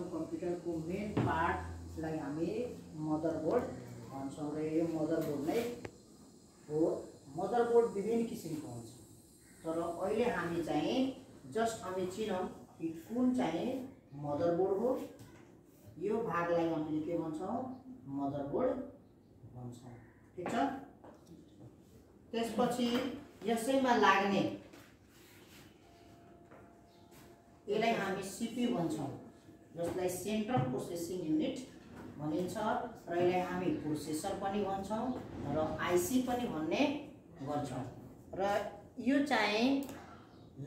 गर्छौँ कम्प्युटरको मेन पार्टलाई हामी मदरबोर्ड भन्छौँ र यो मदरबोर्ड नै हो। मदरबोर्ड विभिन्न किसिमको हुन्छ। तर अहिले हामी चाहिँ जस्ट हामी चिनौँ कि कुन चाहिँ मदरबोर्ड हो। यो भागलाई हामीले के भन्छौँ? मदरबोर्ड भन्छौँ। ठिक छ? त्यसपछि यसैमा लाग्ने यसलाई हामी सिपी भन्छौँ। जसलाई सेन्ट्रल प्रोसेसिङ युनिट भनिन्छ र यसलाई हामी प्रोसेसर पनि भन्छौँ र आइसी पनि भन्ने गर्छौँ। र यो चाहिँ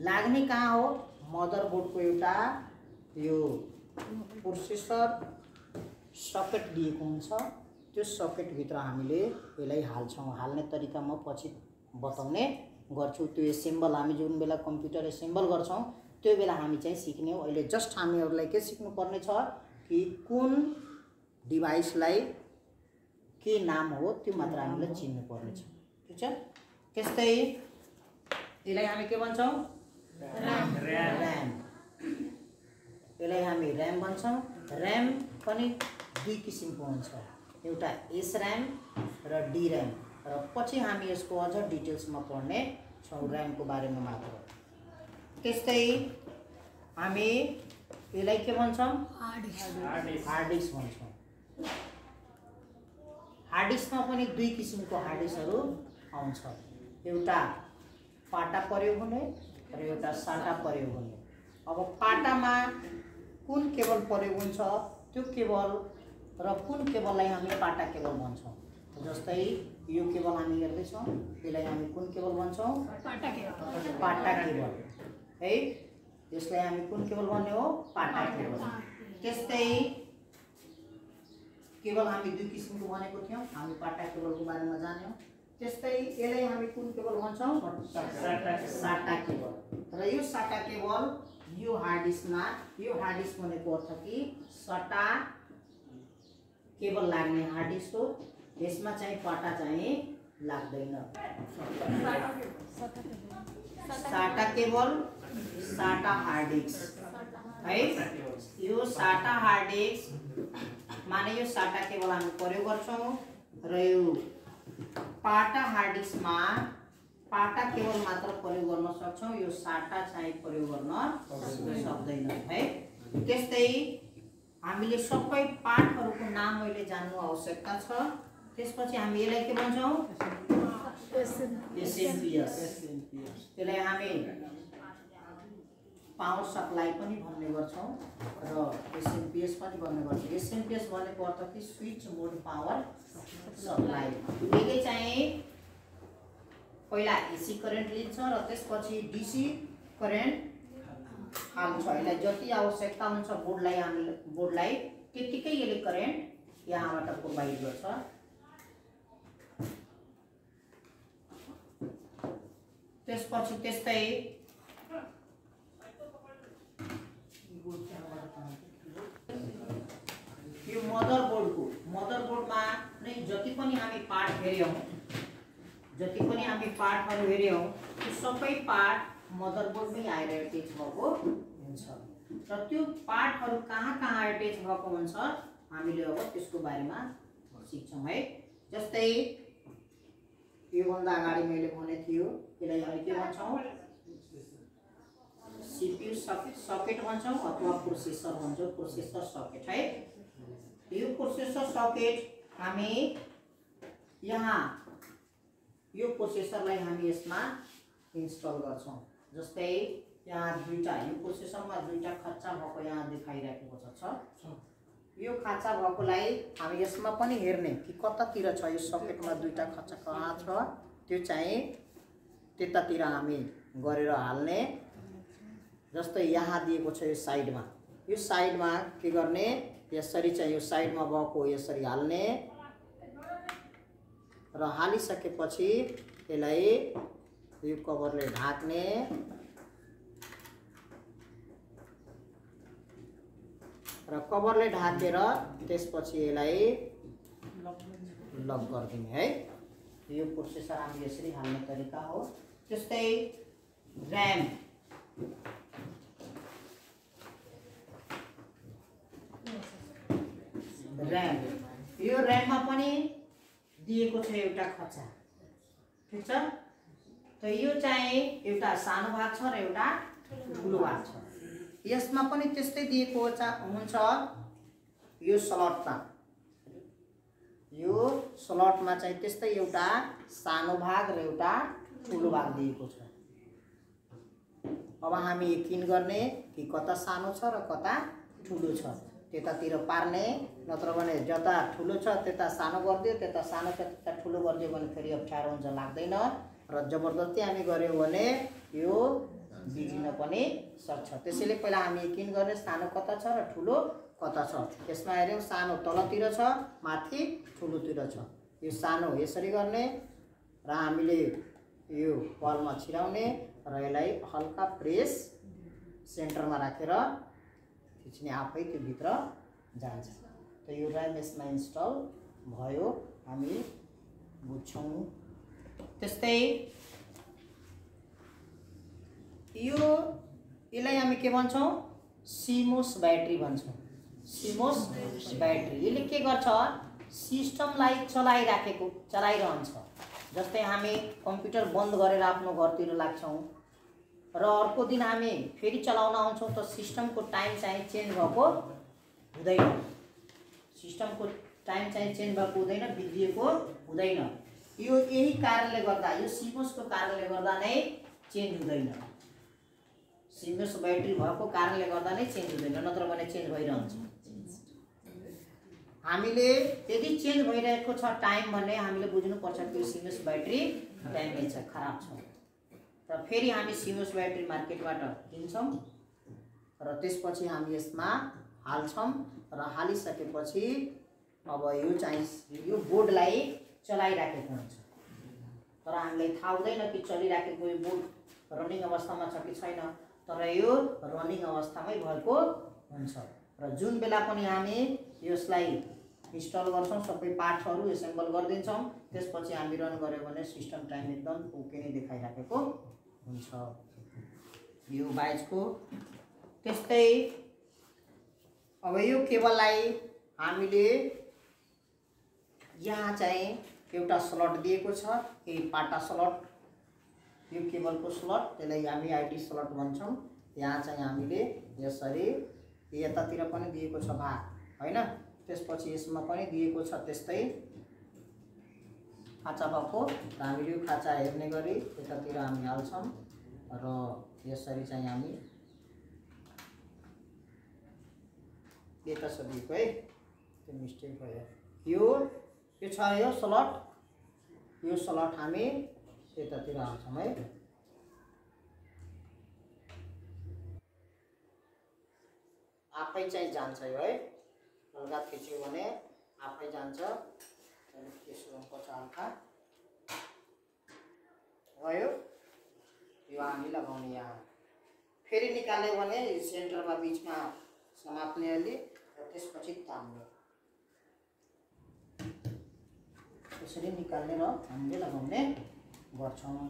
लाग्ने कहाँ हो? मदरबोर्डको एउटा यो प्रोसेसर सकेट दिएको हुन्छ। त्यो सकेटभित्र हामीले यसलाई हाल्छौँ। हाल्ने तरिका म पछि बताउने गर्छु। त्यो एसेम्बल हामी जुन बेला कम्प्युटर एसेम्बल गर्छौँ त्यो बेला हामी चाहिँ सिक्ने हो। अहिले जस्ट हामीहरूलाई के सिक्नुपर्ने छ कि कुन डिभाइसलाई के नाम हो त्यो मात्र हामीलाई चिन्नुपर्ने छ। ठिक छ? त्यस्तै यसलाई हामी के भन्छौँ? ऱ्याम यसलाई हामी ऱ्याम भन्छौँ। ऱ्याम पनि दुई किसिमको हुन्छ। एउटा एस ऱ्याम र डी ऱ्याम र पछि हामी यसको अझ डिटेल्समा पढ्ने छौँ। ऱ्यामको बारेमा मात्र। त्यस्तै हामी यसलाई के भन्छौँ? Hard disk. भन्छौँ। हार्ड डिस्कमा पनि दुई किसिमको हार्ड डिस्कहरू आउँछ। एउटा पाटा प्रयोग हुने र एउटा साटा प्रयोग हुने। अब पाटामा कुन केबल प्रयोग हुन्छ? त्यो केबल र कुन केबललाई हामी पाटा केबल भन्छौँ? जस्तै यो केबल हामी हेर्दैछौँ। त्यसलाई हामी कुन केबल भन्छौँ? पाटा केबल। है? यसलाई हामी कुन केबल भन्ने हो पाटा केबल त्यस्तै केबल हामी दुई किसिमको भनेको थियौँ हामी पाटा केबलको बारेमा जान्यौँ त्यस्तै यसलाई हामी कुन केबल भन्छौँ साटा केबल र यो साटा केबल यो हार्ड डिस्कमा यो हार्ड डिस्क भनेको अर्थ कि सटा केबल लाग्ने हार्ड डिस्क हो। यसमा चाहिँ पाटा चाहिँ लाग्दैन साटा केबल साटा हार्ड डिस्क है यो साटा हार्ड डिस्क माने यो साटा केबल हामी प्रयोग गर्छौँ र यो पाटा हार्ड डिस्कमा पाटा केबल मात्र प्रयोग गर्न सक्छौँ यो साटा चाहिँ प्रयोग गर्न सक्दैन है त्यस्तै हामीले सबै पाठहरूको नाम अहिले जान्नु आवश्यकता छ। त्यसपछि हामी यसलाई के भन्छौँ? एसएमपिएस त्यसलाई हामी पावर सप्लाई पनि भन्ने गर्छौँ र एसएमपिएस पनि भन्ने गर्छौँ। एसएमपिएस भनेको अर्थ कि? Switch mode power supply. यसले चाहिँ पहिला एसी करेन्ट लिन्छ र त्यसपछि डिसी करेन्ट हाल्छ। यसलाई जति आवश्यकता हुन्छ बोर्डलाई हामीले बोर्डलाई त्यत्तिकै यसले करेन्ट यहाँबाट प्रोभाइड गर्छ। त्यसपछि त्यस्तै यो मदरबोर्डको मदरबोर्डमा नै जति पनि हामी पार्ट हेऱ्यौँ जति पनि हामी पार्टहरू हेऱ्यौँ त्यो सबै पार्ट मदरबोर्डमै आएर एटेच भएको हुन्छ। र त्यो पार्टहरू कहाँ कहाँ एटेच भएको हुन्छ हामीले अब त्यसको बारेमा सिक्छौँ है। जस्तै योभन्दा अगाडि मैले भने थियो यसलाई हामी के भन्छौँ सिपियु सकेट सकेट भन्छौँ अथवा प्रोसेसर भन्छौँ प्रोसेसर सकेट है? यो प्रोसेसर सकेट हामी यहाँ यो प्रोसेसरलाई हामी यसमा इन्स्टल गर्छौँ। जस्तै यहाँ दुईवटा यो प्रोसेसरमा दुईवटा खच्चा भएको यहाँ देखाइरहेको छ यो खाँचा भएकोलाई हामी यसमा पनि हेर्ने कि कतातिर छ यो सकेटमा दुईवटा खच्चा कहाँ छ त्यो चाहिँ त्यतातिर हामी गरेर हाल्ने जस्तै यहाँ दिएको छ यो साइडमा। यो साइडमा के गर्ने? यसरी चाहिँ यो साइडमा भएको यसरी हाल्ने। र हालिसकेपछि यसलाई यो कभरले ढाक्ने। र कभरले ढाकेर त्यसपछि यसलाई लक गरिदिने है। यो प्रोसेसर हामीले यसरी हाल्ने तरिका हो। त्यस्तै ऱ्याम। ऱ्याम। यो ऱ्याममा पनि दिएको छ एउटा खचा ठिक छ? त यो चाहिँ एउटा सानो भाग छ र एउटा ठुलो भाग छ। यसमा पनि त्यस्तै दिएको हुन्छ यो स्लटमा। यो स्लटमा चाहिँ त्यस्तै एउटा सानो भाग र एउटा ठुलो भाग दिएको छ। अब हामी यकिन गर्ने कि कता सानो छ र कता ठुलो छ। त्यतातिर पार्ने नत्र भने जता ठुलो छ त्यता सानो गरिदियो त्यता सानो छ त्यता ठुलो गरिदियो भने फेरि अप्ठ्यारो हुन्छ लाग्दैन। र जबरजस्ती हामी गऱ्यौँ भने यो बिग्रिन पनि सक्छ। त्यसैले पहिला हामी यकिन गर्ने सानो कता छ र ठुलो कता छ? यसमा हेऱ्यौँ सानो तलतिर छ माथि ठुलोतिर छ। यो सानो यसरी गर्ने र हामीले यो बलमा छिराउने र यसलाई हल्का प्रेस सेन्टरमा राखेर थिच्ने आफै त्यो भित्र जान्छ। त यो ऱ्याम यसमा इन्स्टल भयो हामी बुझ्छौँ। त्यस्तै यो यसलाई हामी के भन्छौँ? सिमोस ब्याट्री भन्छौँ। CMOS battery. यसले के गर्छ? सिस्टमलाई चलाइराखेको चलाइरहन्छ। जस्तै हामी कम्प्युटर बन्द गरेर आफ्नो घरतिर लाग्छौँ। र अर्को दिन हामी फेरि चलाउन आउँछौँ त सिस्टमको टाइम चाहिँ चेन्ज भएको हुँदैन। सिस्टमको टाइम चाहिँ चेन्ज भएको हुँदैन बिग्रिएको हुँदैन। यो यही कारणले गर्दा यो सिमोसको कारणले गर्दा नै चेन्ज हुँदैन। सिमोस ब्याट्री भएको कारणले गर्दा नै चेन्ज हुँदैन नत्र भने चेन्ज भइरहन्छ। हामीले यदि चेन्ज भइरहेको छ टाइम भने हामीले बुझ्नुपर्छ कि यो सिमोस ब्याट्री ड्यामेज छ खराब छ। र फेरि हामी सिमोस ब्याट्री मार्केटबाट किन्छौँ र त्यसपछि हामी यसमा हाल्छौँ र हालिसकेपछि अब यो चाहिँ यो बोर्डलाई चलाइराखेको हुन्छ। तर हामीलाई थाहा हुँदैन कि चलिराखेको यो बोर्ड रनिङ अवस्थामा छ कि छैन तर यो रनिङ अवस्थामै भएको हुन्छ। र जुन बेला पनि हामी यसलाई इन्स्टल गर्छौँ सबै पार्टहरू एसेम्बल गरिदिन्छौँ। त्यसपछि हामी रन गऱ्यो भने सिस्टम टाइम एकदम ओके नै देखाइराखेको हुन्छ। यो बाइजको त्यस्तै। अब यो केबललाई हामीले यहाँ चाहिँ एउटा स्लट दिएको छ यही पाटा स्लट यो केबलको स्लट त्यसलाई हामी आइडी स्लट भन्छौँ। यहाँ चाहिँ हामीले यसरी यतातिर पनि दिएको छ भाग होइन? त्यसपछि यसमा पनि दिएको छ त्यस्तै खाँचा भएको र हामीले खाँचा हेर्ने गरी यतातिर हामी हाल्छौँ र यसरी चाहिँ हामी दिएको है त्यो मिस्टेक भयो यो यो छ यो स्लट यो स्लट हामी यतातिर हाल्छौँ है। आफै चाहिँ जान्छ यो है। हल्का थिच्यो भने आफै जान्छ। त्यसो गर्नुपर्छ हल्का। भयो। यो हामी लगाउने यहाँ। फेरि निकाल्यो भने सेन्टरमा बिचमा समात्ने अलि र त्यसपछि तान्ने त्यसरी निकाल्ने र हामीले लगाउने गर्छौँ।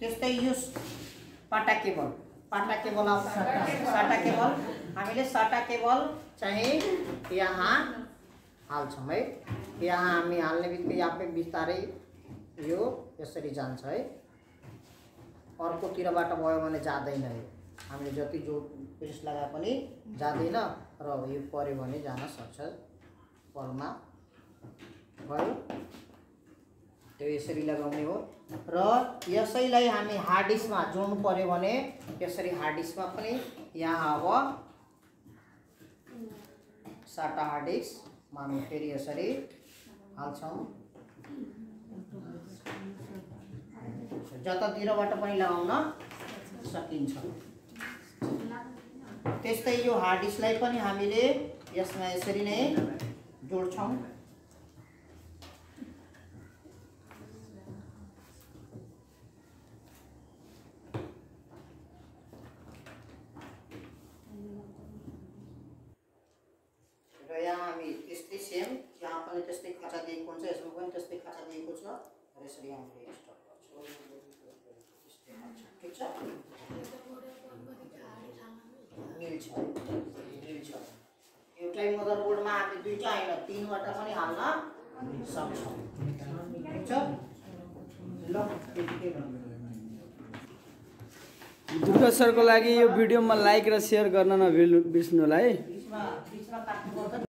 त्यस्तै यो पाटा केबल। पाटा केबल आउँछ साटा केबल हामीले साटा केबल चाहिँ यहाँ हाल्छौँ है। यहाँ हामी हाल्ने बित्तिकै आफै बिस्तारै यो यसरी जान्छ है। अर्कोतिरबाट भयो भने जो प्रेस लगाए पनि जाँदैन र यो पऱ्यो भने जान सक्छ। पलमा भयो। त्यो यसरी लगाउने हो। र यसैलाई हामी हार्ड डिस्कमा जोड्नु पऱ्यो भने यसरी हार्ड डिस्कमा पनि यहाँ अब साटा हार्ड डिस्कमा हामी फेरि यसरी पनि लगाउन सकिन्छ। त्यस्तै यो हार्ड डिस्कलाई पनि हामीले यसमा यसरी र यसरी हामीले खाँचा ठिक छ? एउटै मदरबोर्डमा हामीले दुईवटा होइन तिनवटा पनि हाल्न सक्छौँ। हुन्छ ल त्यतिकै सरको लागि यो भिडियोमा लाइक र सेयर गर्न नबिर्नु होला है।